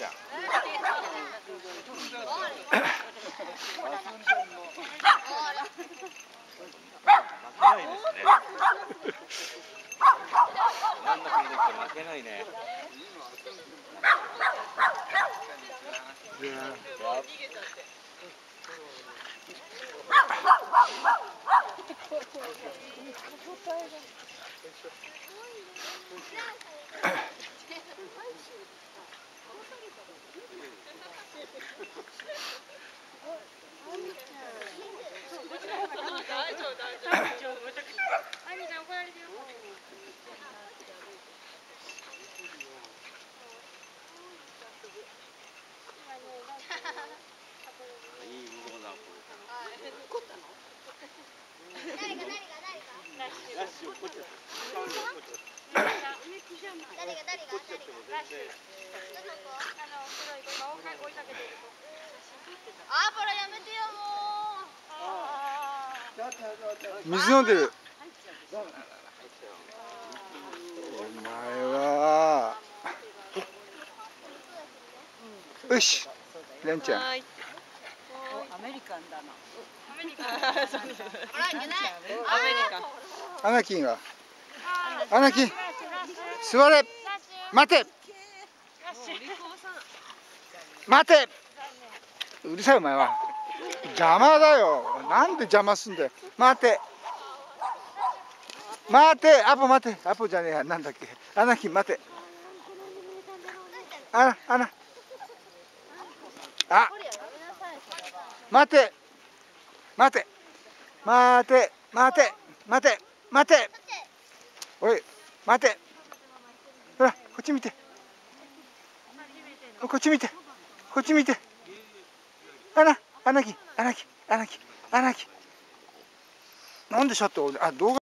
ちゃん。負けないね。水飲んでる。お前は。よし。レンちゃん。アメリカンだな。アメリカほらいけないアメリカン。アナキンは。アナキン。座れ。待て。待て。うるさいお前は。邪魔だよ。なんで邪魔すんだよ。待て。待て。アポ待て。アポじゃねえや。なんだっけ。アナキン待て。あらあらあ。待て。待て。待て。待て。待て。待て。おい。待て。ほらこっち見て。こっち見て。こっち見て。あらアナキアナキアナキアナキなんでシャッターあ動画。